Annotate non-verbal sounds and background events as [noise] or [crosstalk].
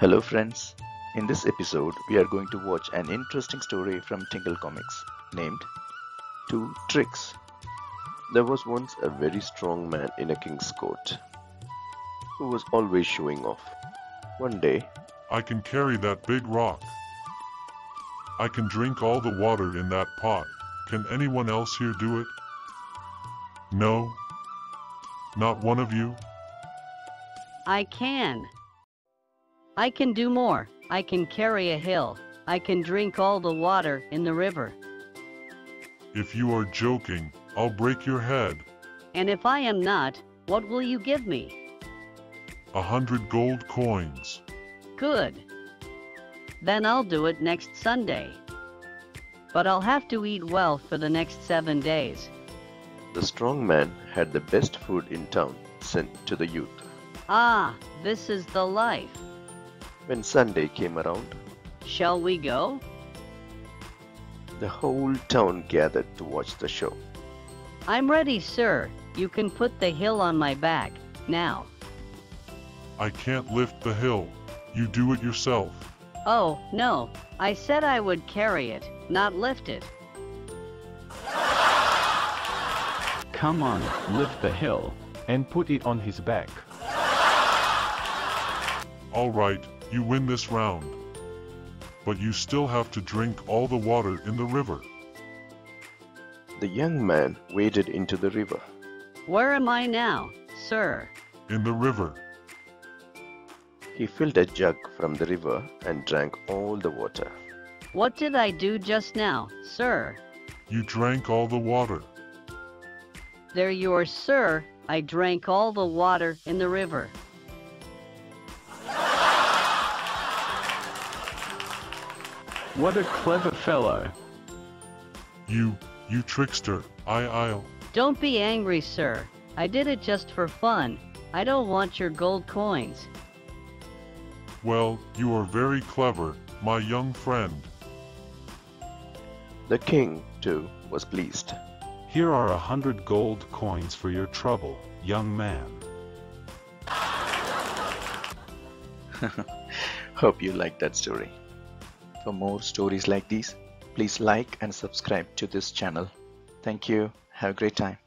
Hello friends, in this episode we are going to watch an interesting story from Tinkle Comics named Two Tricks. There was once a very strong man in a king's court who was always showing off. One day, I can carry that big rock. I can drink all the water in that pot. Can anyone else here do it? No? Not one of you? I can. I can do more. I can carry a hill. I can drink all the water in the river. If you are joking, I'll break your head. And if I am not, what will you give me? A hundred gold coins. Good. Then I'll do it next Sunday. But I'll have to eat well for the next seven days. the strong man had the best food in town sent to the youth. Ah, this is the life. When Sunday came around, Shall we go? the whole town gathered to watch the show. I'm ready, sir. You can put the hill on my back. Now. I can't lift the hill. You do it yourself. Oh, no. I said I would carry it, not lift it. Come on, lift the hill and put it on his back. All right, you win this round. But you still have to drink all the water in the river. The young man waded into the river. Where am I now, sir? In the river. He filled a jug from the river and drank all the water. What did I do just now, sir? You drank all the water. There you are, sir. I drank all the water in the river. What a clever fellow. You, you trickster. I, I'll. Don't be angry, sir. I did it just for fun. I don't want your gold coins. Well, you are very clever, my young friend. The king, too, was pleased. Here are a hundred gold coins for your trouble, young man. [laughs] Hope you liked that story. For more stories like these, please like and subscribe to this channel. Thank you. Have a great time.